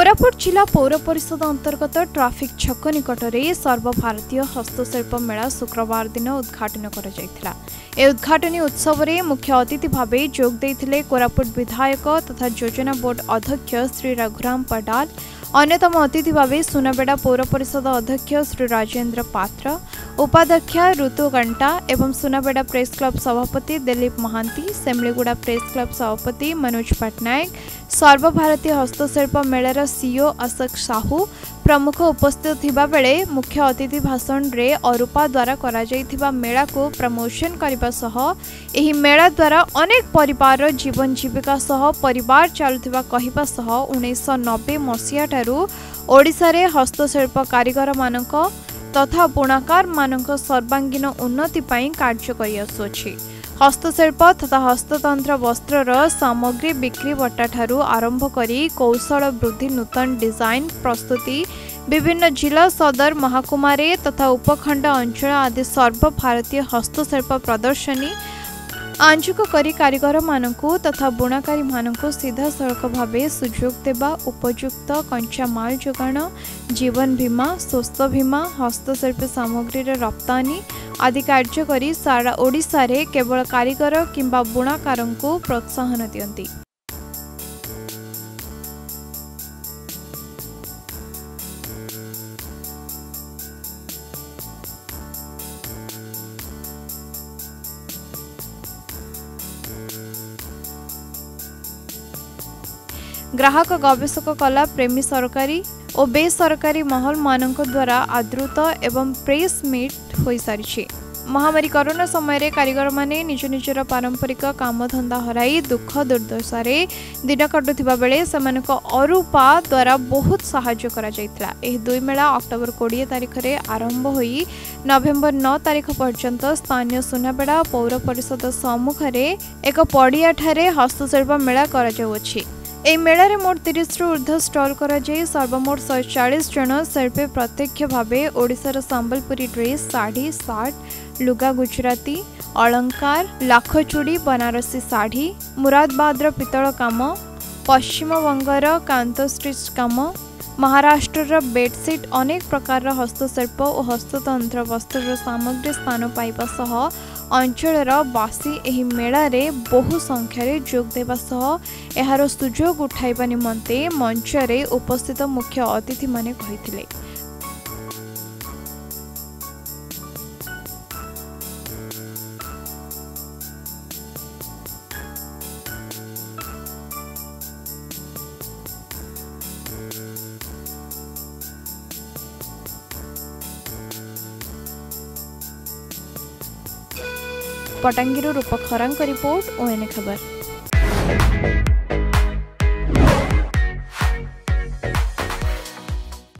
କୋରାପୁଟ ଜିଲ୍ଲା ପୌର ପରିଷଦ ଅନ୍ତର୍ଗତ ଟ୍ରାଫିକ୍ ଛକ ନିକଟରେ ସର୍ବଭାରତୀୟ ହସ୍ତଶିଳ୍ପ ମେଳା ଶୁକ୍ରବାର ଦିନ ଉଦ୍ଘାଟନ କରାଯାଇଥିଲା ଏ ଉଦ୍ଘାଟନୀ ଉତ୍ସବରେ ମୁଖ୍ୟ ଅତିଥି ଭାବେ ଯୋଗ ଦେଇଥିଲେ କୋରାପୁଟ ବିଧାୟକ ତଥା ଯୋଜନା ବୋର୍ଡ ଅଧ୍ୟକ୍ଷ ଶ୍ରୀ ରଘୁରାମ ପଡାଲ ଅନ୍ୟତମ ଅତିଥି ଭାବେ ସୁନାବେଡ଼ା ପୌର ପରିଷଦ ଅଧ୍ୟକ୍ଷ ଶ୍ରୀ ରାଜେନ୍ଦ୍ର ପାତ୍ର उपाध्यक्ष ऋतु घंटा एवं सुनाबेड़ा प्रेस क्लब सभापति दिलीप महांती सेमलीगुड़ा प्रेस क्लब सभापति मनोज पटनायक सर्वभारती हस्तशिल्प मेलार सीओ अशोक साहू प्रमुख उपस्थित थिबा बेले मुख्य अतिथि भाषण रे अरूपा द्वारा करा मेला को प्रमोशन करने सह यही मेला द्वारा अनेक परिवार जीवन जीविका सह पर चलुवा कह उन्नीस नबे मसीहा हस्तशिल्प कारीगर मानक तथा बुणाकार म सर्वाीन उन्नति आसु हस्तशिल्प तथा हस्ततन्त्र वस्त्र र समाग्री बिक्री बट्टा आरंभ करी कौशल वृद्धि नूतन डिजाइन प्रस्तुति विभिन्न जिल्ला सदर महाकुमारे तथा उपखंड अञ्चल आदि सर्वभारतीय हस्तशिल्प प्रदर्शनी आजकरी कािगर म तथा बुणाकारी म सिधास भा सुद दे उप कञ्चा माल जा जीवन बीमा स्वस्थ बिमा हस्तशिल्प समाग्री रप्तानी आदि कार्ज्यकरी सारा ओडाले केवल कािगर कम्बा बुणाकार प्रोत्साहन दि ଗ୍ରାହକ ଗବେଷକ କଲା ପ୍ରେମୀ ସରକାରୀ ଓ ବେସରକାରୀ ମହଲମାନଙ୍କ ଦ୍ୱାରା ଆଦୃତ ଏବଂ ପ୍ରେସ୍ ମିଟ୍ ହୋଇସାରିଛି ମହାମାରୀ କରୋନା ସମୟରେ କାରିଗରମାନେ ନିଜ ନିଜର ପାରମ୍ପରିକ କାମଧନ୍ଦା ହରାଇ ଦୁଃଖ ଦୁର୍ଦ୍ଦଶାରେ ଦିନ କାଟୁଥିବା ବେଳେ ସେମାନଙ୍କ ଅରୁପା ଦ୍ୱାରା ବହୁତ ସାହାଯ୍ୟ କରାଯାଇଥିଲା ଏହି ଦୁଇ ମେଳା ଅକ୍ଟୋବର କୋଡ଼ିଏ ତାରିଖରେ ଆରମ୍ଭ ହୋଇ ନଭେମ୍ବର ନଅ ତାରିଖ ପର୍ଯ୍ୟନ୍ତ ସ୍ଥାନୀୟ ସୁନାବେଡ଼ା ପୌର ପରିଷଦ ସମ୍ମୁଖରେ ଏକ ପଡ଼ିଆଠାରେ ହସ୍ତଶିଳ୍ପ ମେଳା କରାଯାଉଅଛି ଏହି ମେଳାରେ ମୋଟ ତିରିଶରୁ ଉର୍ଦ୍ଧ୍ୱ ଷ୍ଟଲ୍ କରାଯାଇ ସର୍ବମୋଟ ଶହେ ଚାଳିଶ ଜଣ ଶିଳ୍ପୀ ପ୍ରତ୍ୟକ୍ଷ ଭାବେ ଓଡ଼ିଶାର ସମ୍ବଲପୁରୀ ଡ୍ରେସ୍ ଶାଢ଼ୀ ସାର୍ଟ ଲୁଗା ଗୁଜୁରାତି ଅଳଙ୍କାର ଲାଖଚୁଡ଼ି ବନାରସୀ ଶାଢ଼ୀ ମୁରାଦବାଦର ପିତ୍ତଳ କାମ ପଶ୍ଚିମବଙ୍ଗର କାନ୍ତ ଷ୍ଟିଚ୍ କାମ महाराष्ट्र र बेडसिट अनेक प्रकार हस्तशिल्प हस्ततन्त्र वस्तु एही मेला रे बहु संख्या रे जोग देबा सह एहारो सुजोग उठाइबा निमन्ते रे उपस्थित मुख्य अतिथि मेले ପଟାଙ୍ଗୀରୁ ରୂପ ଖରାଙ୍କ ରିପୋର୍ଟ ଓ ଏନ୍ ଖବର